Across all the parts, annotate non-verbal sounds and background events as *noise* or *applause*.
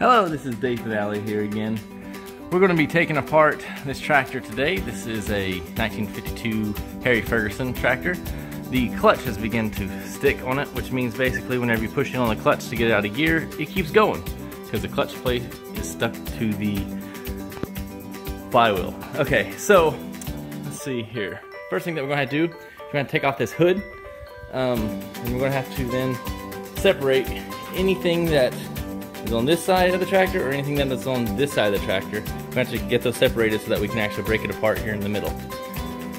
Hello, this is Dathan Alley here again. We're going to be taking apart this tractor today. This is a 1952 Harry Ferguson tractor. The clutch has begun to stick on it, which means basically whenever you push in on the clutch to get it out of gear, it keeps going because the clutch plate is stuck to the flywheel. Okay, so let's see here. First thing that we're going to do, we're going to take off this hood, um, and we're going to have to then separate anything that is on this side of the tractor or anything that's on this side of the tractor. We have to get those separated so that we can actually break it apart here in the middle.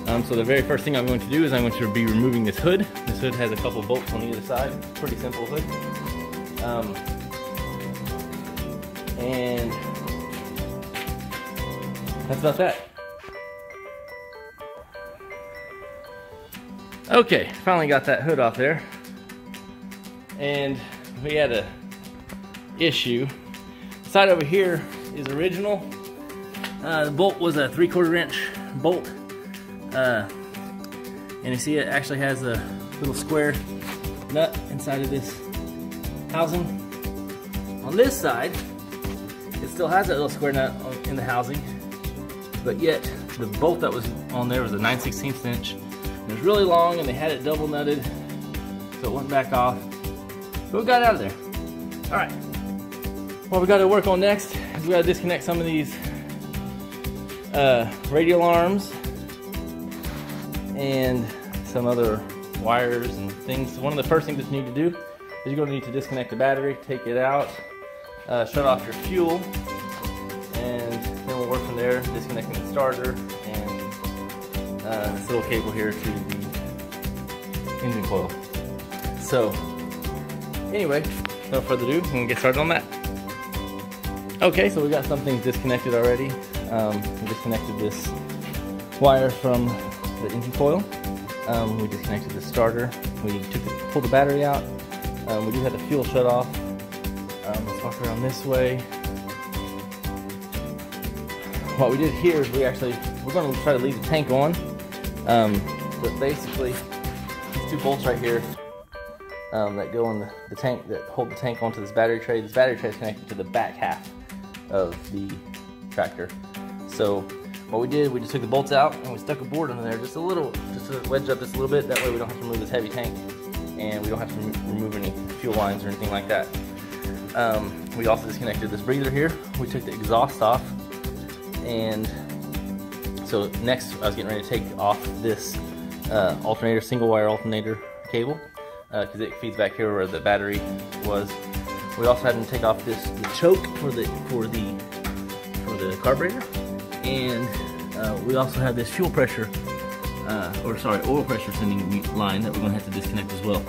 Um, so the very first thing I'm going to do is I'm going to be removing this hood. This hood has a couple bolts on either side. Pretty simple hood. Um, and that's about that. Okay, finally got that hood off there. And we had a issue. Side over here is original. Uh, the bolt was a three quarter inch bolt. Uh, and you see it actually has a little square nut inside of this housing. On this side, it still has that little square nut in the housing, but yet the bolt that was on there was a 9 16 inch. It was really long and they had it double nutted, so it went back off. But we got out of there. All right. What we got to work on next is we got to disconnect some of these uh, radial arms and some other wires and things. One of the first things that you need to do is you're going to need to disconnect the battery, take it out, uh, shut off your fuel, and then we'll work from there, disconnecting the starter uh, this little cable here to the engine coil. So, anyway, no further ado, we can get started on that. Okay, so we got some things disconnected already. Um, we disconnected this wire from the engine coil. Um, we disconnected the starter. We took the, pulled the battery out. Um, we do have the fuel shut off. Um, let's walk around this way. What we did here is we actually, we're going to try to leave the tank on. Um, but basically, these two bolts right here um, that go in the, the, tank, that hold the tank onto this battery tray. This battery tray is connected to the back half of the tractor. So what we did, we just took the bolts out and we stuck a board under there just a little, just to wedge up just a little bit. That way we don't have to remove this heavy tank and we don't have to remove any fuel lines or anything like that. Um, we also disconnected this breather here. We took the exhaust off and so next I was getting ready to take off this uh, alternator, single wire alternator cable because uh, it feeds back here where the battery was. We also had to take off this the choke for the for the for the carburetor, and uh, we also have this fuel pressure, uh, or sorry, oil pressure sending line that we're going to have to disconnect as well.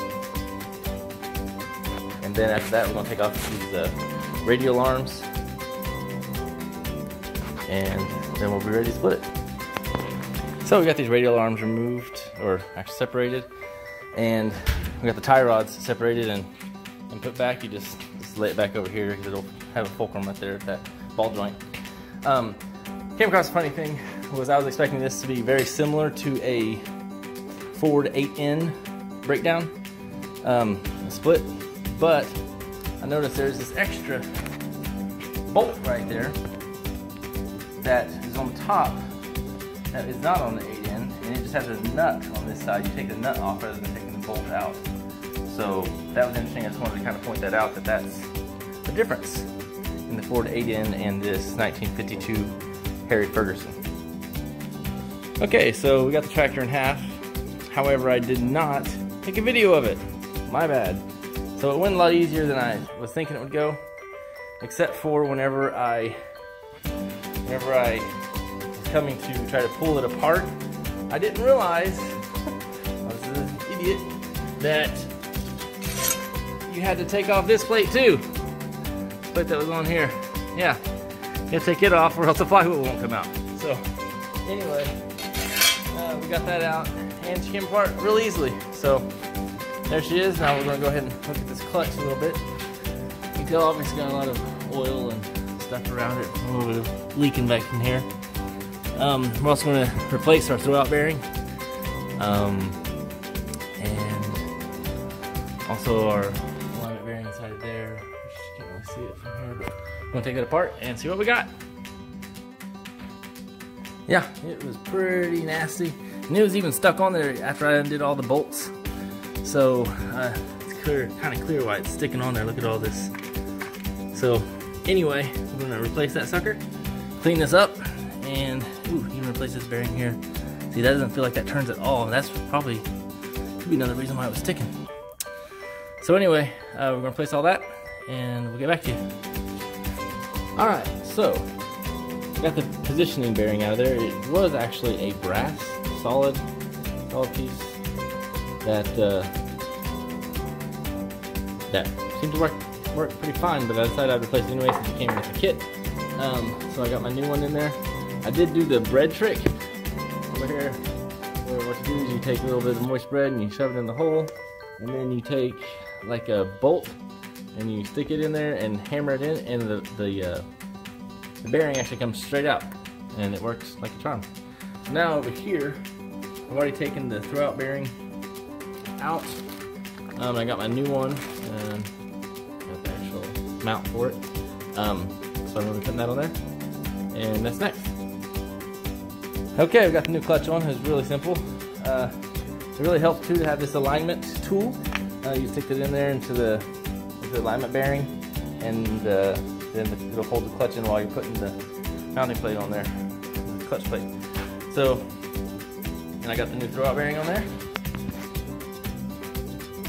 And then after that, we're going to take off these uh, radial arms, and then we'll be ready to split it. So we got these radial arms removed, or actually separated, and we got the tie rods separated and, and put back. You just, just lay it back over here because it'll have a fulcrum right there at that ball joint. Um, came across a funny thing was I was expecting this to be very similar to a Ford 8N breakdown um, split, but I noticed there's this extra bolt right there that is on top is not on the 8N, and it just has a nut on this side. You take the nut off rather than taking the bolt out. So that was interesting. I just wanted to kind of point that out that that's the difference in the Ford 8N and this 1952 Harry Ferguson. Okay, so we got the tractor in half. However, I did not take a video of it. My bad. So it went a lot easier than I was thinking it would go, except for whenever I, whenever I coming to try to pull it apart, I didn't realize, *laughs* I was an idiot, that you had to take off this plate too. Plate that was on here. Yeah, you have to take it off or else the flywheel won't come out. So anyway, uh, we got that out and she came apart real easily. So there she is. Now we're gonna go ahead and look at this clutch a little bit. You can tell obviously got a lot of oil and stuff around it. A little bit of leaking back in here. Um, we're also gonna replace our throwout bearing. Um, and Also our alignment bearing inside there. You can't really see it from here, but we're gonna take it apart and see what we got. Yeah, it was pretty nasty. And it was even stuck on there after I undid all the bolts. So uh, it's clear, kind of clear why it's sticking on there. Look at all this. So anyway, we're gonna replace that sucker, clean this up, and ooh, even replace this bearing here. See, that doesn't feel like that turns at all. That's probably could be another reason why it was sticking. So anyway, uh, we're gonna replace all that, and we'll get back to you. All right, so got the positioning bearing out of there. It was actually a brass solid, solid piece that uh, that seemed to work work pretty fine. But I decided I'd replace it anyway since it came with the kit. Um, so I got my new one in there. I did do the bread trick over here. Where what you do is you take a little bit of moist bread and you shove it in the hole, and then you take like a bolt and you stick it in there and hammer it in, and the the, uh, the bearing actually comes straight out, and it works like a charm. So now over here, I've already taken the throwout bearing out. Um, I got my new one and got the actual mount for it. Um, so I'm going to be putting that on there, and that's next. Okay, I've got the new clutch on. It's really simple. Uh, it really helps too to have this alignment tool. Uh, you stick it in there into the, into the alignment bearing, and uh, then it'll hold the clutch in while you're putting the mounting plate on there, the clutch plate. So, and I got the new throwout bearing on there.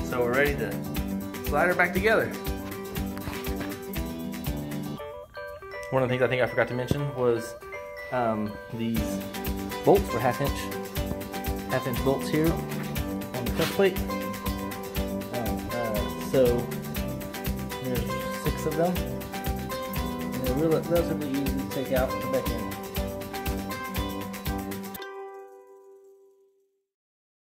So we're ready to slide her back together. One of the things I think I forgot to mention was um, these bolts were half inch, half inch bolts here on the clutch plate. Um, uh, so there's six of them. And they're relatively easy to take out and back in.